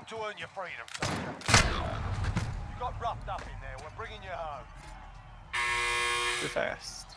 Time to earn your freedom, soldier. You got roughed up in there. We're bringing you home. Too fast.